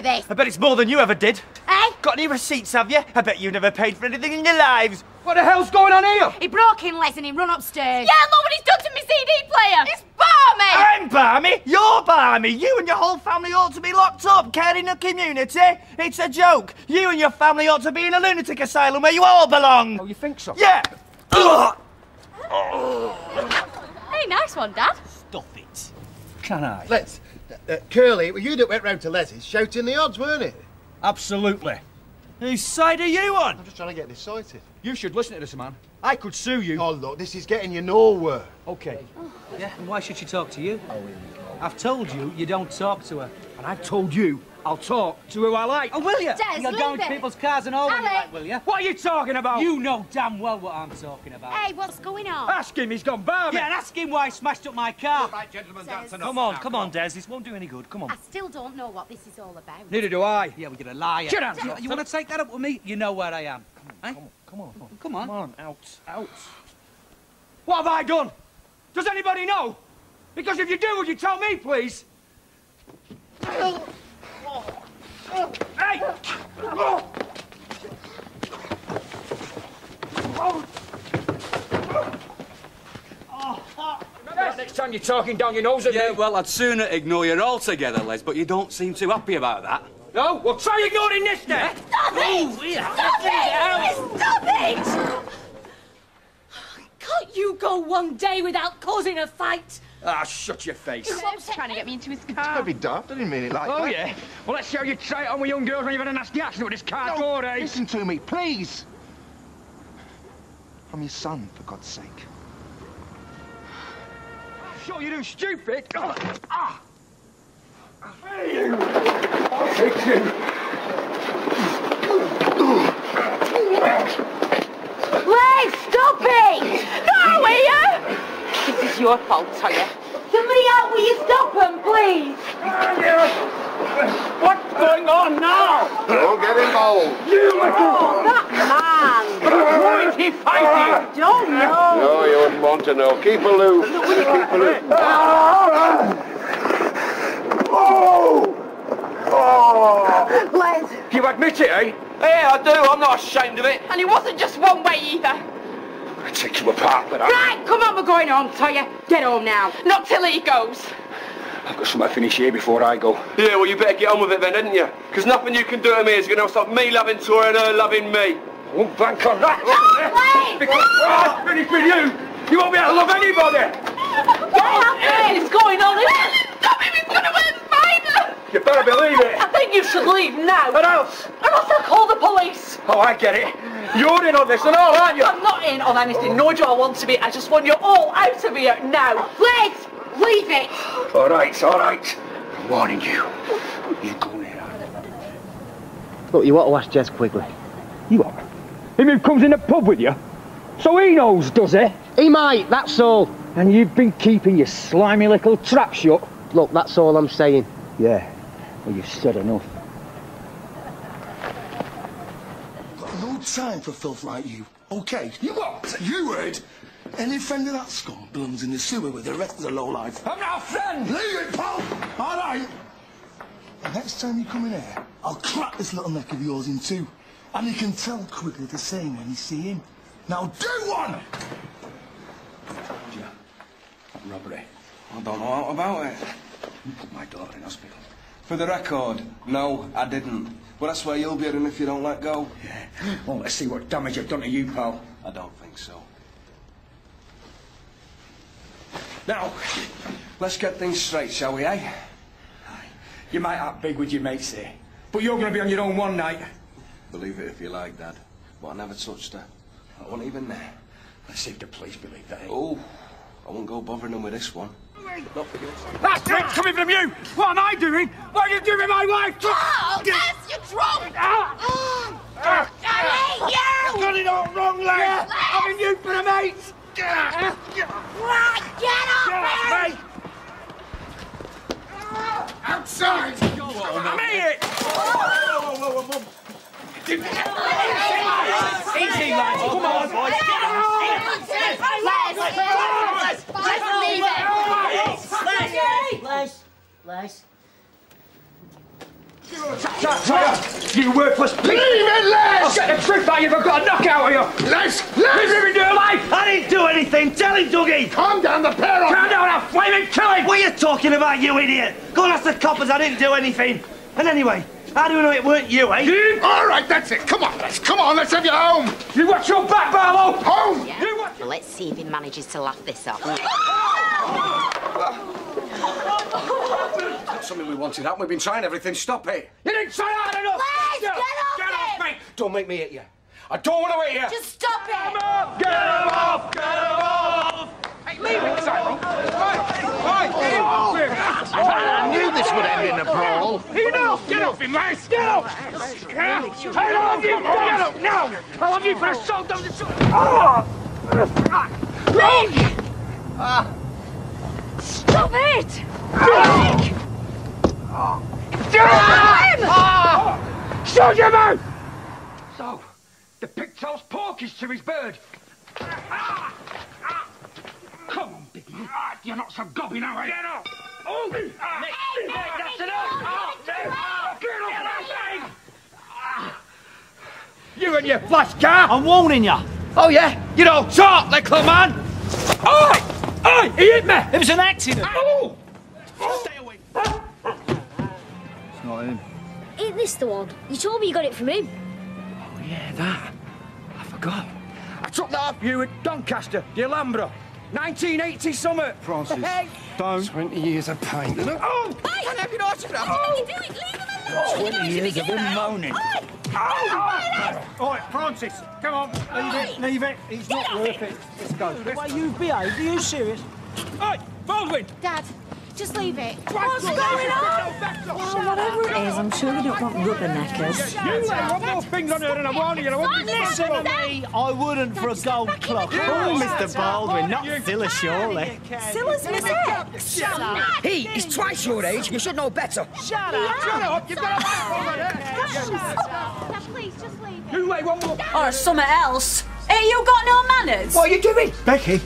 for this? I bet it's more than you ever did. Eh? Got any receipts, have you? I bet you never paid for anything in your lives. What the hell's going on here? He broke in Les and he run upstairs. Yeah, look what he's done to my CD player. It's balmy! I'm barmy. You're barmy. You and your whole family ought to be locked up, caring the community. It's a joke. You and your family ought to be in a lunatic asylum where you all belong. Oh, you think so? Yeah. Hey, nice one, Dad. Stop it. Can I? Les, uh, Curly, it was you that went round to Les's shouting the odds, weren't it? Absolutely. Whose side are you on? I'm just trying to get this sorted. You should listen to this man. I could sue you. Oh, look, this is getting you nowhere. Okay. Yeah, and why should she talk to you? I've told you you don't talk to her. And I've told you I'll talk to who I like. Oh, will you? Des, You'll leave go into people's cars and all when you like, will you? What are you talking about? You know damn well what I'm talking about. Hey, what's going on? Ask him, he's gone barmy. Yeah, and ask him why he smashed up my car. Right, gentlemen, that's enough. Come on, come on, Des. This won't do any good. Come on. I still don't know what this is all about. Neither do I. Yeah, we're gonna lie. Get out. You, want to take that up with me? You know where I am. Eh? Come on, come on. Come on. Come on, out, out. What have I done? Does anybody know? Because if you do, would you tell me, please? Hey! Next time you're talking down your nose at Yeah, me. well, I'd sooner ignore you altogether, Les, but you don't seem too happy about that. No? Well, try ignoring this then. Stop it! Stop it! Stop it! Can't you go one day without causing a fight? Ah, shut your face. Bob's trying to get me into his car. Don't be daft. I didn't mean it like Oh, that. yeah? Well, let's see how you try it on with young girls when you've had a nasty accident with this car No, door, eh? listen to me, please. I'm your son, for God's sake. Sure you do, stupid. Ah! Hey, you! I'll take you. Les, stop it! No, will you? This is your fault, Toyah. Somebody out, will you stop him, please? What's going on now? Don't get involved. You little... Oh, that man! Why is he fighting? Don't know. No, you wouldn't want to know. Keep aloof. Keep aloof. Oh! Oh! Les, You admit it, eh? Yeah, I do. I'm not ashamed of it. And it wasn't just one way either. I take you apart for that. Right, come on, we're going home, Toyah. Get home now. Not till he goes. I've got something to finish here before I go. Yeah, well, you better get on with it then, hadn't you? Because nothing you can do to me is going to stop me loving Tora and her loving me. I won't bank on that. Les! Because ah, when I finish with you, you won't be able to love anybody. What is going on here? Stop him, he's going to win mine. You better believe it. I think you should leave now. What else? Or else I'll call the police. Oh, I get it. You're in on this and all, aren't you? I'm not in on anything, nor do I want to be. I just want you all out of here now. Les, leave it! All right, all right. I'm warning you. You go there. Look, you want to ask Jez Quigley? You are. Him who comes in the pub with you. So he knows, does he? He might, that's all. And you've been keeping your slimy little trap shut. Look, that's all I'm saying. Yeah. Well, you've said enough. No time for filth like you. Okay, you what? You heard? Any friend of that scum belongs in the sewer with the rest of the lowlife. I'm not a friend! Leave it, pal! All right. The next time you come in here, I'll crack this little neck of yours in two. And you can tell Quigley the same when you see him. Now do one! Robbery. I don't know about it. My daughter in hospital. For the record, no, I didn't. But that's where you'll be heading if you don't let go. Yeah. Well, let's see what damage I've done to you, pal. I don't think so. Now, let's get things straight, shall we, eh? You might act big with your mates here, but you're going to be on your own one night. Believe it if you like, Dad. But I never touched her. I wasn't even there. Let's see if the police believe that. eh? Oh, I won't go bothering them with this one. Not for you. That's it coming from you! What am I doing? What are you doing with my wife? Oh, Les, you're drunk! Ah! Ah. I hate you! Got it all wrong, lad! Having you for a mate! Right, get off me! Mate! Outside! Me it! Easy, lads! Come on, boys! Les, just leave it! Les, Les. You worthless pig! Leave it, Les! I'll get the truth out of you if I've got a knockout of you! Les! You Les! living your life! I didn't do anything. Tell him, Dougie. Calm down, the pair of Calm down, I'll flaming kill him! What are you talking about, you idiot? Go and ask the coppers I didn't do anything. And anyway, how do we know it weren't you, eh? You, All right, that's it. Come on, Les. Come on, let's have you home. you watch your back, Barlow! Home! You watch... Well, let's see if he manages to laugh this off. Something we wanted out. We've been trying everything. Stop it. You didn't try hard enough! Les, get off Get off me! Don't make me hit you. I don't want to hit you. Just stop it! Get him off! Get him off! Hey, leave it, Cyril! Right, right, get him off him! I knew this would end in a brawl. Enough! Get off him, Les! Get off! I love you! Get up now! I love you for a assault on the... Oh! Stop it! Ah. Shut your mouth! So, the pigtail's pork is to his bird. Ah! Ah! Come on, Biggie. Ah, You're not so gobby now, eh? Get off! Oh! Ah! Nick, Nick, that's enough! Nick, ah, Get off my leg! You and your flash car! I'm warning you. Oh, yeah? You don't talk, little man! Oi! Oi! He hit me! It was an accident. Oh! Stay away. It's not him. Ain't this the one? You told me you got it from him. Oh, yeah, that. I forgot. I took that off you at Doncaster, the Alhambra. 1980 summer. Francis, Hey. don't. 20 years of pain. Oh. oh! Hey, Can I have your autograph? what are you doing? Leave him alone! 20 years of him moaning. Oh! oh. All right, Francis, come on. Leave it, leave it. He's not worth it. Let's go. The way you've behaved, are you serious? Hey, Baldwin! Dad, just leave it. What's going on? Well, whatever it is, I'm sure they don't want rubberneckers. You lay one more finger on her and I warn you, I won't Listen to me. I wouldn't for a gold clock. Oh, Mr. Baldwin, not Cilla, surely. Cilla's Miss X. He is twice your age. You should know better. Shut up. Shut up. You've got a over there. Dad, please, just leave it. You lay one more. Or something else. Hey, you got no manners? What are you doing? Becky,